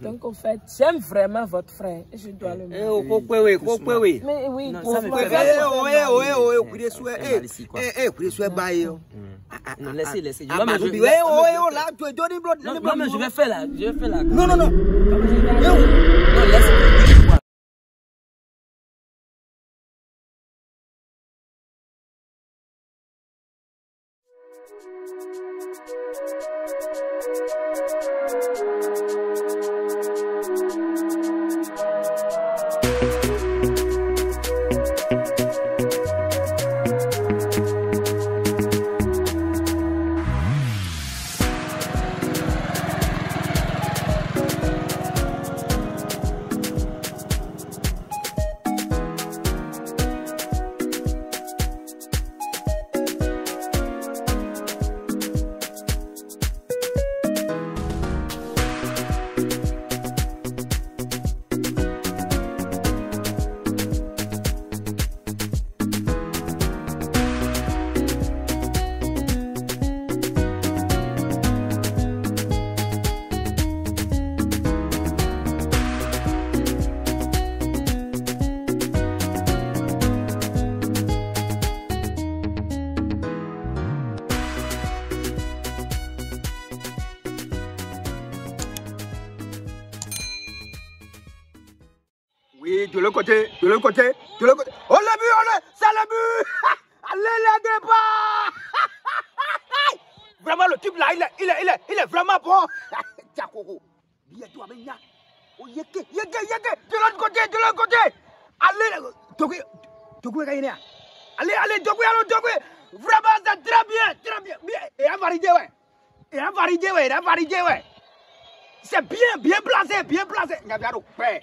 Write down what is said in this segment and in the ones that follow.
Donc, en fait, j'aime vraiment votre frère. Je dois le dire. Eh, Mais oui, non, ça me fait Non, laissez, laissez. Non, mais je vais faire là. Je vais faire là. Non, non, non. Non, laissez. De l'autre côté, de l'autre côté, de l'autre côté. Oh, le but, oh, le, c'est le but. Allez, le départ Vraiment, le type là, il est, il est, il est, il est vraiment bon. Coco, bientôt, avec Nya. Oh, yeke, yeke, yeke, de l'autre côté, de l'autre côté. Allez, Togui, Togui, Allez, allez, Togui, allez, Togui. Vraiment, c'est très bien, très bien, bien Et un validé, ouais. Et un validé, ouais, et un validé, ouais. C'est bien, bien placé, bien placé Nyabiaro, ouais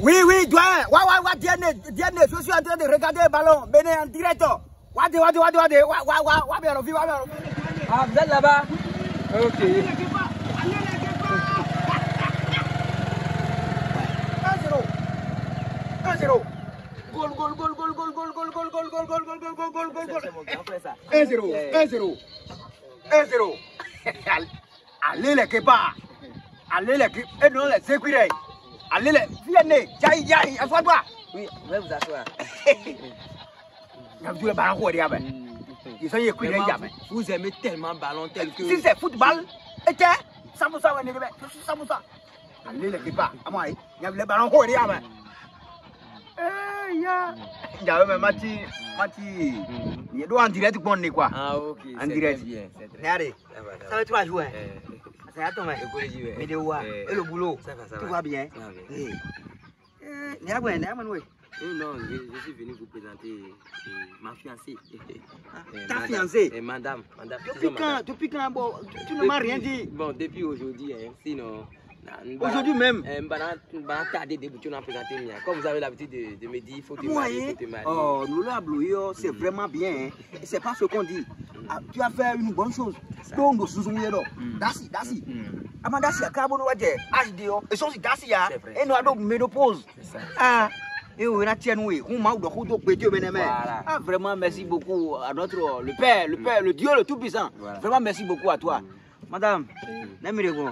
Oui, oui, doigt. Wa, wa, wa, Diane, Diane, je suis en train de regarder le ballon. Venez en direct. Wade, wade, wade, wade. Wa, wa, wa, wa, bien, wa, wa. Ah, vous êtes là-bas Ok. 1-0. Gol, gol, gol, gol, gol, gol, gol, gol, gol, gol, gol, gol, gol, gol, gol, gol, gol. C'est mon grand frère, ça. 1-0, 1-0. 1-0. Allez les Kepa. Allez les Kepa. Et non les sécurités. Allez. Viens, Jaï, Jaï, assois-toi. Oui, je vais vous asseoir. Diable. vous, vous aimez tellement le ballon tel que. Si c'est football, et tiens, Samoussa, ouais, négé, je suis Samoussa. Allez les Kepa. À moi, il y a le ballon quoi, diable. Eh, ya. A même Mati. Mati. Il doit en direct pour nous, quoi. Ah, ok. En direct. très bien. c'est très- Regardez. Ça ça Ça va, tu vas jouer. Mais. ouais. Mais Eh, Et le boulot Ça va, ça Tout va. bien Ça va. Eh. Eh. Oh non, je, je suis venu vous présenter euh, ma fiancée. Euh, ta madame- fiancée? Euh, Madame. madame Depuis quand madame. Depuis quand bon, tu, tu ne m'as rien dit Bon, depuis aujourd'hui, hein, sinon. Aujourd'hui même Euh. Comme vous avez l'habitude de, de me dire, il faut te Moi, marier, hein, faut te marier. oh, nous l'ablouillons, c'est vraiment bien. Hein. C'est pas ce qu'on dit. Ah, tu as fait une bonne chose. Donc, nous sommes là. Dasi, Dasi. Hmm, Ama Dasi, à Carbon, Wadje, HD, et son si Dasi, ya. Et nous avons ménopause. Ah, et on a tient, oui. On m'a dit, on peut Dieu, bien Voilà. Ah, vraiment, merci beaucoup à notre, le Père, le Père, le Dieu, le Tout-Puissant. Voilà. Vraiment, merci beaucoup à toi. Madame, Namirego.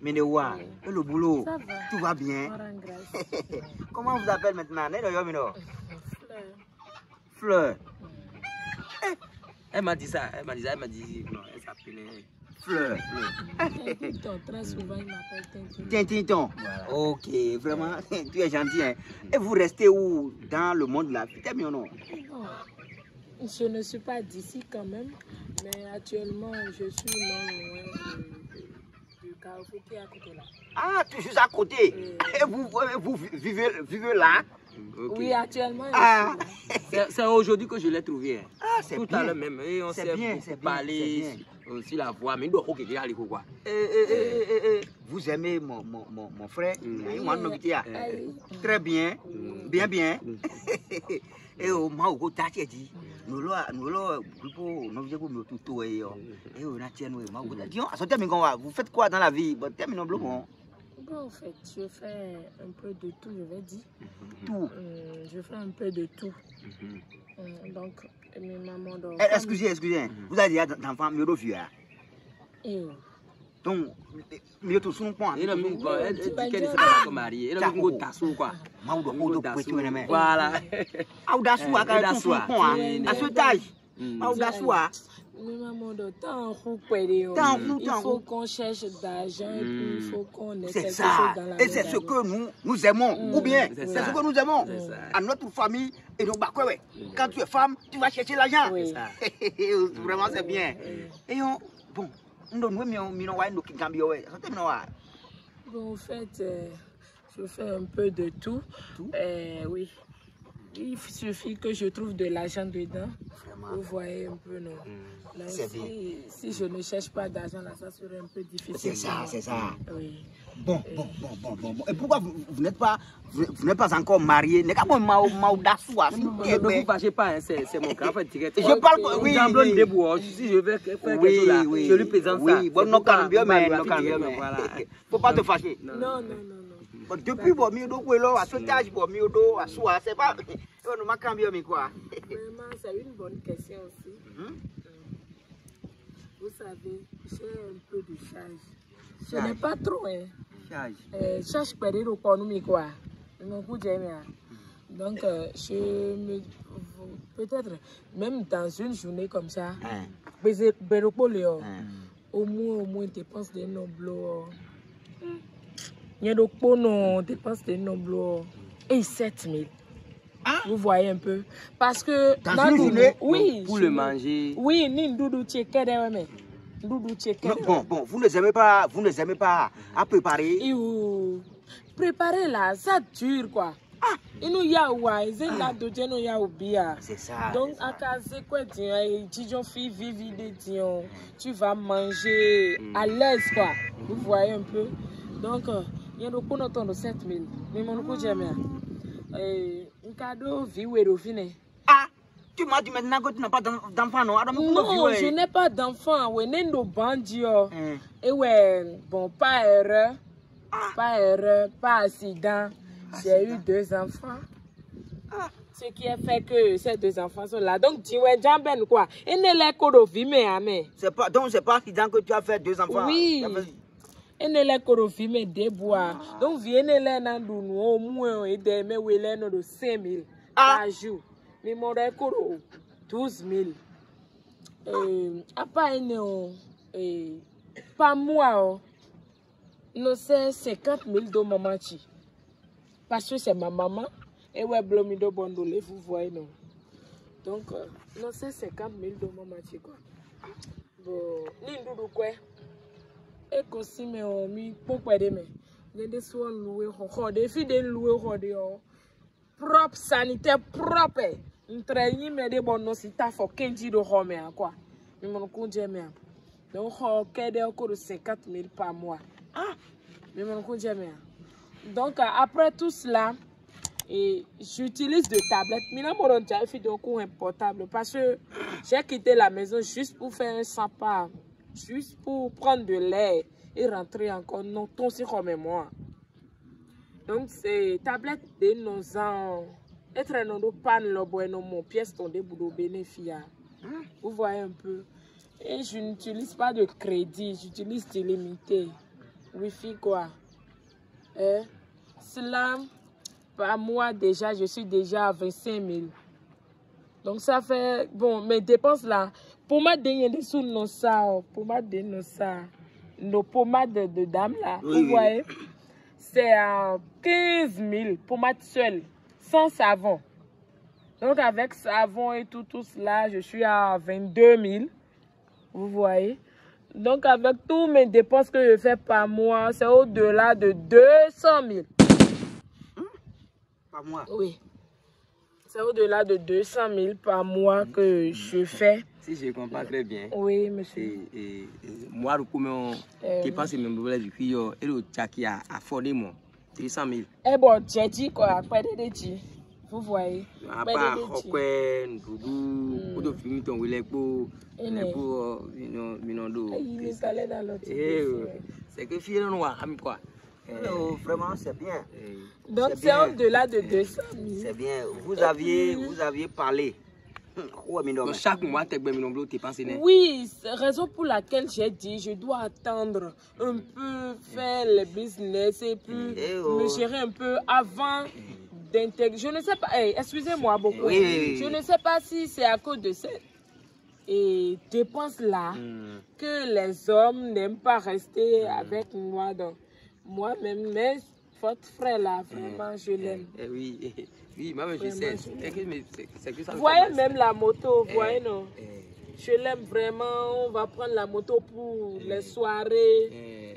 Menewa, et le boulot, Ça va. tout va bien. Comment on vous appelle maintenant? Fleur. Fleur. Elle m'a dit ça, elle m'a dit ça, elle m'a dit, non, elle s'appelait Fleur. Tintin, très souvent, il m'appelle Tintin. Tintinton. Voilà. Ok, vraiment, tu es gentil. Hein. Et vous restez où dans le monde de la vie T'es bien ou non? Non, Je ne suis pas d'ici quand même, mais actuellement, je suis non loin du carrefour qui est à côté là. Ah, tu es juste à côté. Et vous, vous vivez, vivez là? Oui, actuellement. Ah. C'est aujourd'hui que je l'ai trouvé. Hein. Ah, c'est Tout bien. à l'heure même. Eh, Et on s'est parlé euh, sur, la voie. Mais quoi. Eh, eh, vous aimez mon, mon, mon, mon frère. Mm. Très bien. Mm. Bien, bien. Mm. Et au moment où tu as dit, nous nous Vous faites quoi dans la vie? Terminons bloquons bon. En fait, je fais un peu de tout, je vais dire. Tout. Euh, je fais un peu de tout. Mhm. Euh, donc, mes mamans doivent. Eh, Excusez, excusez. Vous avez dit d'enfant, mieux de vieux, hein? Et. Donc, mieux tout son point. Bon, elle dit qu'elle pas mariée. Oh. tassou quoi. Doit, Voilà. Ah, ou d'assoua, Eh, à ce oui. âge. Mm. Ou d'assoua. Mes mamans doivent tant couper. Tant roux, Il faut qu'on cherche d'argent et puis il faut qu'on ait quelque ça. chose dans la Et c'est ce que nous, nous aimons. Mm. Ou bien, C'est ce que nous aimons. À notre famille et nos bah, quoi, ouais. Quand tu es femme, tu vas chercher l'argent. Oui. Vraiment, c'est bien. Oui. Et on, bon, nous, nous, nous, nous, nous, nous, nous, ouais. Ça, t'aime, nous, ouais. Bon, en fait, euh, je fais un peu de tout. Tout? Euh, oui. Il suffit que je trouve de l'argent dedans. Vraiment. Vous voyez un peu, non? Mm. Là, si, si je ne cherche pas d'argent, là, ça serait un peu difficile. C'est ça, c'est ça. Oui. Bon, bon, bon, bon, bon, bon. Et pourquoi vous, vous n'êtes pas, vous, vous n'êtes pas encore marié? Ne vous fâchez pas, hein, c'est mon direct. Je parle, oui, J'emblonne oui. Si je vais faire quelque chose là, je lui présente oui. ça. Oui, bon, non, calme bien, mais, non, calme bien, voilà. Faut pas te fâcher. Non, non, non, depuis bon mieux do kwelo à âge bon mieux do à soi c'est pas on m'a cambié mais quoi Vraiment, c'est une bonne question aussi. Vous savez, j'ai un peu de charge? Je n'ai pas trop, hein. Charge. Euh, charge perdue au corps, nous, quoi. Mon coup, j'aime. Donc, euh, je me. Peut-être, même dans une journée comme ça, hein. au moins, au moins, dépense des noblos. Il y a des non, dépense des noblos. Et 7000. Ah. Vous voyez un peu. Parce que. Dans une le- journée Oui. Pour le manger. Oui, ni doudou tchekere, mais. Doudou tchekere. Bon bon vous ne les aimez pas vous ne les aimez pas à préparer Et ou- préparer là, ça dure quoi. Ah, il nous y a ouais, il y a d'autres nous y a ça Donc caser quoi tiens, Dijon fille vive de tiens, tu vas manger à l'aise quoi. Vous voyez un peu. Donc euh, il y a beaucoup d'autres de 7000. Mais mon coup j'aime bien. Eh, un cadeau vie ou érofine. ah tu m'as dit maintenant que tu n'as pas d'en- d'enfant non? Alors Non, je n'ai pas d'enfant. Ouais, n'endo bandio. Et ouais, bon, pas erreur, Ah. pas erreur, pas accident. J'ai eu deux enfants. Ah. Ce qui a fait que ces deux enfants sont là. Donc, tu es jamben quoi? Et ne les korofi me ame. c'est pas donc c'est pas accident que tu as fait deux enfants Oui. Tu as fait- Et ne les korofi me débois. Donc, viens les nandou au moins et des me wele no de 5 000 Ah. par jour. Mais mon récoro 12 000. Euh, à part une, euh, pas moi, oh. non, c'est 50 000 de maman. chi. Parce que c'est ma maman. Et ouais, blomido bondolé, vous voyez, non. Donc, euh, non, c'est 50 000 de maman. chi, quoi. Bon, ni ndoudou quoi. Qu'aussi, mais on mi pour quoi de mais. Il y a des soins loués, des filles de oh. propre sanitaire propre ntrɛ yi mɛ de ta kenji do xɔ quoi donc xɔ kɛ de mille par mois ah mimɔn ko jɛ mɛ donc après tout cela et j'utilise de tablettes mina mɔdɔn ja fi de ko un portable. Parce que j'ai quitté la maison juste pour faire un sapa juste pour prendre de l'air et rentrer encore non ton si mɛ moi. Donc c'est tablette de nos ans. Être non do pan lo bueno mon pièce ton de boulot bénéficia vous voyez un peu. Et je n'utilise pas de crédit j'utilise illimité wifi quoi. Hein? Cela par mois déjà je suis déjà à 25 000 donc ça fait bon mes dépenses là pour ma dernière sous non ça oh, pour ma dernière ça nos pommades de, dame là Oui, vous oui. voyez? C'est à 15 000 pommades seules, sans savon. Donc avec savon et tout, tout cela, je suis à 22 000. Vous voyez? Donc avec tous mes dépenses que je fais par mois, c'est au-delà de 200 000. pas moi Oui. C'est au-delà de 200 000 par mois que je fais. Si je comprends très bien. Oui, monsieur. Et Moi, je euh, qui passe même boulot du et le tchaki a affordé moi 300 000. Eh bon, tchaki quoi, après des tchaki. Vous voyez. Apa okwe ndugu kudo fimi ton wile po ne po minondo. C'est que fier non wa ami quoi. Oh, vraiment, c'est bien. Eh, Donc C'est au-delà de 200 000. C'est bien. Vous aviez, vous aviez parlé. Donc chaque mois, tu. Oui, c'est raison pour laquelle j'ai dit je dois attendre un peu, faire le business et puis Eh oh. me gérer un peu avant d'intégrer. Je ne sais pas, eh, excusez-moi beaucoup. Oui, oui, oui. Je ne sais pas si c'est à cause de cette et dépense-là Hmm. que les hommes n'aiment pas rester avec moi. Donc, moi-même, mais votre frère là, vraiment, je l'aime. oui, oui, maman, je sais. Vous voyez même la moto, vous voyez, non? Je l'aime vraiment. On va prendre la moto pour les soirées,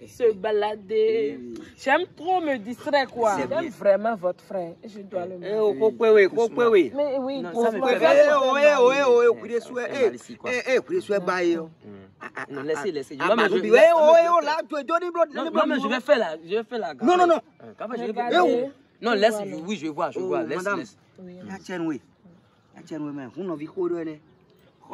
se balader. J'aime trop me distraire, quoi. J'aime vraiment votre frère. Je dois le mettre. oui, oui, oui. Mais oui, vous pouvez. Eh, eh, eh, eh, non, laissez, laissez. Je vais... Non, je faire la. Non, non, non. Non, laisse, oui, je vois, je vois. Oui. Ya tiens, oui, mais on en vit quoi,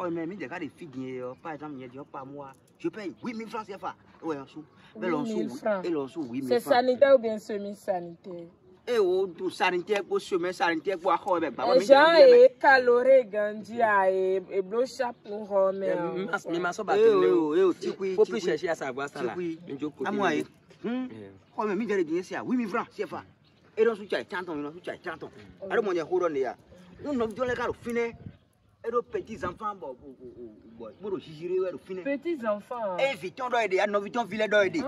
Oh, mais a des filles, par exemple, il y a pas moi. Je paye 8000 francs CFA. Ouais, en sous. Mais l'on sous, C'est sanitaire ou bien semi-sanitaire? e wo du sarintiɛ kpo somɛ sarintiɛ kpo axɔ bɛ gbawo mi jaabi dɛmɛ. jean ye kalore ganji a ye eblo sapu xɔ mɛ. mi ma sɔn ba tɛmɛ o e o tikui tikui popi sɛsi asagba sala tikui amu ayi hun xɔmɛ mi. Jɛ de diɲɛ siya wimi fran sefa e dɔn su cɛ tantan yɔrɔ su cɛ tantan ale mɔnyɛ ko dɔ de ya n nɔ jɔlɛ ka do finɛ ero petits enfants bɔ boro sisiri wɛrɛ finɛ. petits enfants. e fiton dɔ ye de ya nɔfiton filɛ dɔ ye de.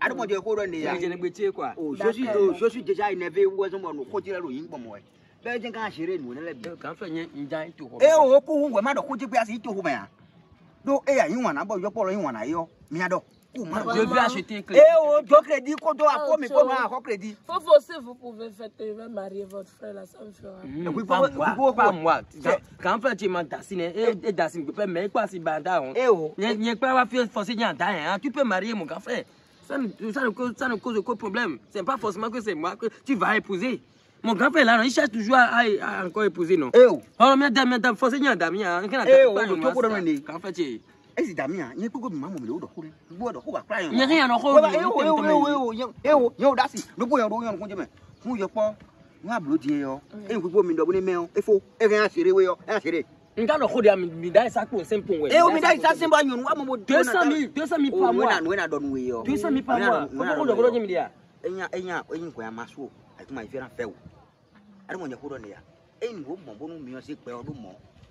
adamaden ko dɔ de ya. jɛnɛgbɛtɛ kuwa. o sosi o sosi déjà énervé wɛsɛn bɔ n'o kɔtira lo yin gbɔmɔ ye bɛɛ jɛn k'an seere nu ne la bi. k'an fɛ n n jan i t'o kɔ. e o ko n wɛ ma dɔn ko jɛgbɛ yasi i t'o kɔ yan. do e y'a yi ŋɔna bɔ yɔpɔlɔ yi ŋɔna yɔ miya dɔn. Je vais acheter clé. Eh oh, jo crédit a ko mi ko Oh, ma ko crédit. Faut aussi, vous pouvez faire, vais marier votre frère là, ça me fera. Hmm, Oui, Pas faut- moi, pas moi. Quand fait tu m'as dassiné, et dassiné, tu peux mais quoi si banda on. Eh oh. Il n'y a pas à faire forcer un dent, hein. Tu peux marier mon grand frère. Ça ne, ça ne cause, ça ne cause aucun problème. C'est pas forcément que c'est moi que tu vas épouser. Mon grand frère là, il cherche toujours à, à, à encore épouser, non? Eh oh. Oh, mais dame, mais dame, forcer un dame, hein. Eh, oh, tu peux pas demander. Quand fait tu. esi damia nye kpekpe mi ma mɔ le wo dɔ ko ne wo dɔ ko ba kura yɛn. nyɛkɛ yan nɔ ko ewo ewo ewo ewo ewo da si lobo yɛn do yɛn kun jɛmɛ fún yɛ kpɔ n ka bulo diɛ yɔ eyin kpekpe mi dɔ bo ne mɛ yɔ efo eke yan seere we yɔ yan seere. n t'a dɔn ko de y'a mi da isa kpɔn sen pɔn wɛ. ewo mi da isa sen b'a ɲɔnu wa mɔmɔ deux cent mille deux cent mille par o wena dɔ nu ye yɔ. deux cent mille par mi de ya. o ko dɔ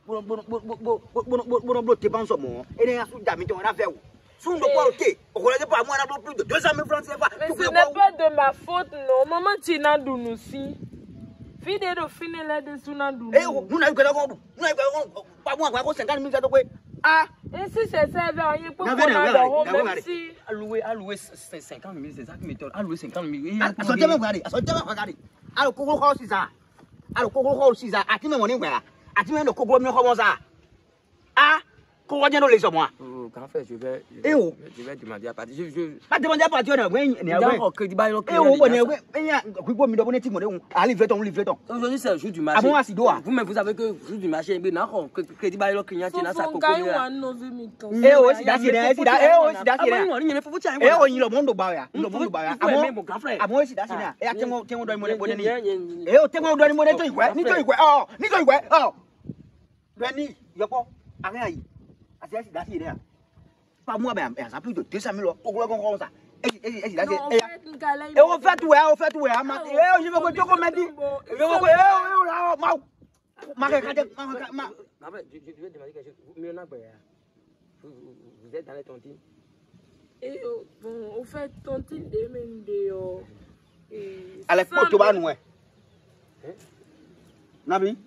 bono blo te ban somo ene ya su jami jona fe wo sun do kwa te o ko le pa mo na do plus de 200000 francs CFA mais ce n'est pas de ma faute non maman ti na du nu si fide do fine le de su na du eh nu na gele ko du nu na gele ko pa mo ko 50000 za to pe ah et si c'est ça vers rien pour na do ho même si alloué alloué 50000 c'est ça qui m'étonne alloué 50000 assortez-moi regardez assortez-moi regardez alors ko ko si ça alors ko ko si ça atime mo ni ngwa àti mẹ́rin kó gbọ́ mi kọ́ mọ́ sa a kó wọ́n jẹ́ ló lè sọ mọ́ a. k'an fẹ́ je vais je vais demander à partir je je. ba demander à partir ọ̀nà ẹ̀gbẹ́ ẹ̀nà ẹ̀gbẹ́. d'accord kiri bayo kiri. ewu bọ̀ ní ẹ̀gbẹ́ ẹ̀yà gbígbó mi dọ́gbọ́n ní tìmọ̀ dẹ́hùn à livre ton livre ton. aujourd'hui c'est jour du marché. àbúrò àsìdó wa. vous même vous savez que jour du marché gbé n'akọ kiri bayo kiri yan ti na sa koko yẹn. ewo sida si dẹ sida ewo sida si dẹ. ewo yin lọ mọ n dọgba ya n dọgba ya àmọ́ sida si dẹ. Oh. Leni, yoko, arrête aïe. Pas moi ça plus de 200 000 comme ça. Et on fait tout, on fait tout, je veux que. Je veux que vous êtes dans les tontines. Fait tu. Hein Nabi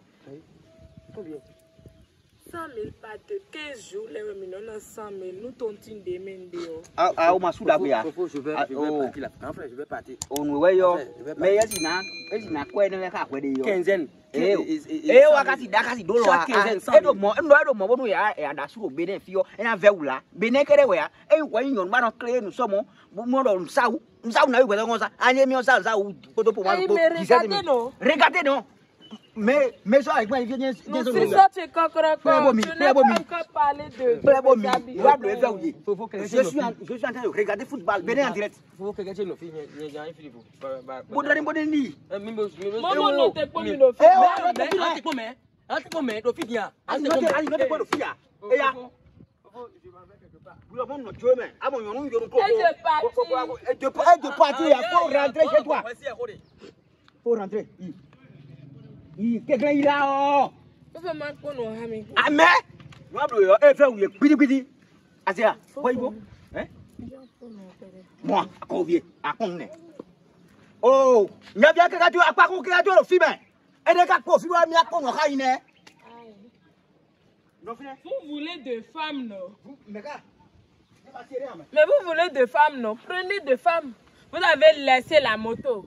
100 000 par de 15 jours, les reminons 100 000. Nous tontines des mains de Ah, ah, o ma su da gbe ya. Fofo, je vais, Ah, je vais oh. partir là. Grand frère, je vais partir. Onu we yo. Je vais Me yesi na, yesi na kwe ne ka kwe de yo. Quinzaine. Eh, Et- et- et- eh, cent wakati mille. da kasi dolo Chaque wa. quinzaine, cent E do mille. mo, ndo e do mo bonu ya e ada su o bene fi yo. E na ve wula. Bene kere we ya. E wo yin yon ba no kle nu so mo. Mo do msau. Msau na wi gbe ngosa. Anye mi o sa sa u ko to po ma Ayi, ko. mais regardez, non. Regardez non. Mais mais so ai gbe vie nye Nous, nye so si ça, tu es Tu n'as pas encore parlé de. Je suis en je suis en train de regarder football. Bene en direct. Fofo, que il y a un. Maman, non, t'es pas mis le Eh, oh, Mais, mais, bien. Ya. Il faut rentrer chez toi. Faut rentrer. Ka ka fi. E de ka ko fi wa mi. No. Vous voulez deux femmes, non Mais vous voulez deux femmes, non Prenez deux femmes. Vous avez laissé la moto.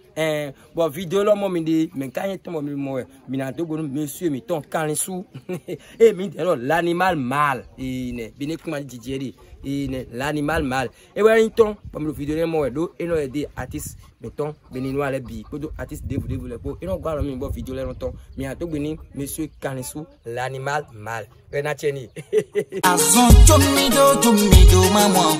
Eh, bon vidéo lo mo mi de, men kan yen ton mo mi mo, mi na to gonu monsieur mi ton kan sou. Et mi de lo l'animal mâle. Et ne, bi ne kuma dijeri. Et ne, l'animal mâle. Et ouais ton, pon mi vidéo mo do, et no de artiste mettons béninois les bi kodo artiste de vous de vous les po et non gwa lo mi bo vidéo le longtemps mi a to gbeni monsieur Kanisu l'animal mâle. Rena cheni. Azon tomido tomido mamwa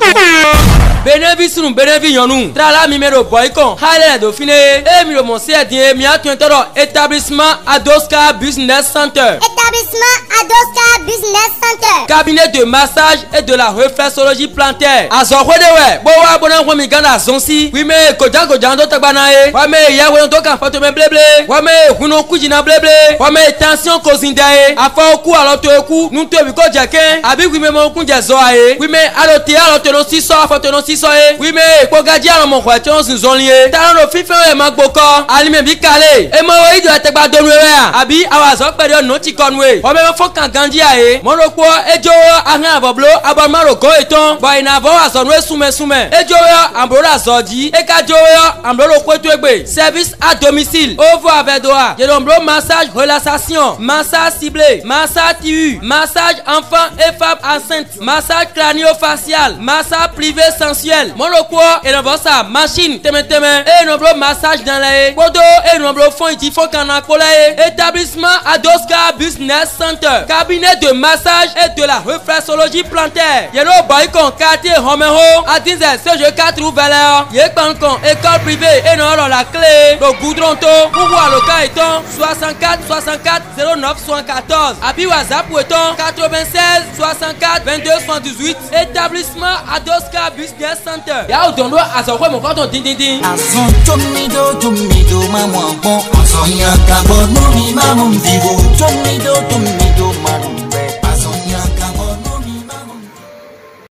benevi sunu benevi yɔnu trala mi mero boycon haile do fine e mi ro mo se ɛdin mi a tun tɔrɔ établissement adoska business center. Établissement Adoska Business Center. cabinet de massage et de la réflexologie plantaire. Azɔkodewe bo wa bona ko mi gana zonsi wi me kojankojan do tagbana ye wa me yawo do kan fɔtɔ mɛ bleble wa me kunu kujina bleble wa me tension kozinda ye afɔ ku alɔ to eku nuto ebi ko jɛ kɛn abi wi me mɔ kun jɛ zɔ a ye wi me alo te alo tɔnɔ sisɔ afɔ tɔnɔ sisɔ ye. Wi me kpogaji alo mɔ xɔ zunzɔli ye. Taara do fifɛn yɛ ma gbɔkɔ alime bi kale ema wo ido ɛtɛgba donu ye wa abi awo azɔ kpɛ de nɔtsi kɔnu ye wɔmɛ mɛ fɔ kan ganji a ye mɔdokpo edzo ahɛn abɔblo abɔnumaro go etɔn bɔn inabɔ azɔnu esumɛsumɛ edzo yɔ ambolo azɔ dzi eka dzo yɔ ambolo kpeto egbe service à domicile. Ovo avɛdoa yedomblo massage relaxation massage ciblé. Massage tihu massage enfant et femme enceinte massage cranio-facial massage privé sensuel mɔdokpo enabɔ sa machine tɛmɛtɛmɛ enablo massage dans la ye kpodo enablo fɔn iti fɔn kana kpɔ la ye établissement adoska business center. Cabinet de massage et de la réflexologie plantaire. Yɛlɛ bɔyikɔn quartier hɔmɛho adinzɛ cg quatre ouvert yekpankɔn école privée enɔrɔ la clé. Le goudron aloka etɔn soixante quatre soixante quatre zéro neuf soixante quatorze abi whatsapp quatre vingt deux soixante dix huit établissement adoska business centre. ìyá òjò ló àṣọ pé mo kọ́ tó dín dín dín. àṣọ tómìdó tómìdó máa mọ̀ ọ́n. àṣọ yàn kàgbọ́ lómi máa mú ìdìbò tómìdó tómìdó máa mú.